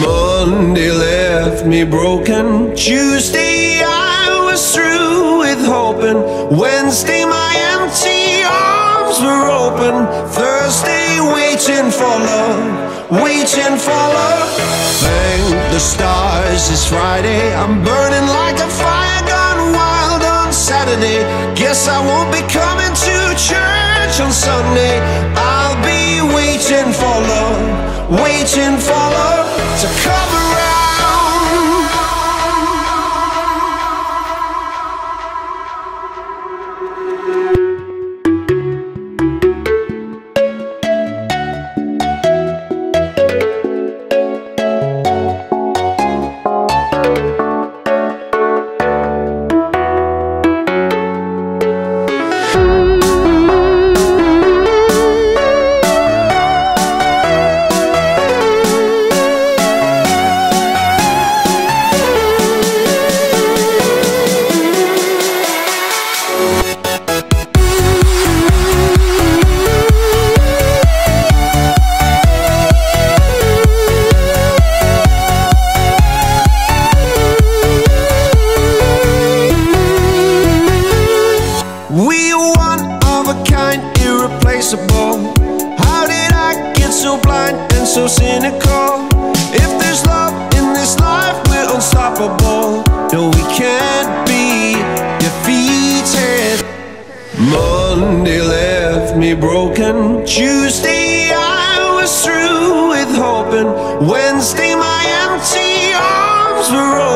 Monday left me broken. Tuesday I was through with hoping. Wednesday my empty arms were open. Thursday waiting for love, waiting for love. Thank the stars it's Friday. I'm burning like a fire gone wild on Saturday. Guess I won't be coming to church on Sunday. Irreplaceable. How did I get so blind and so cynical? If there's love in this life, we're unstoppable. No, we can't be defeated. Monday left me broken. Tuesday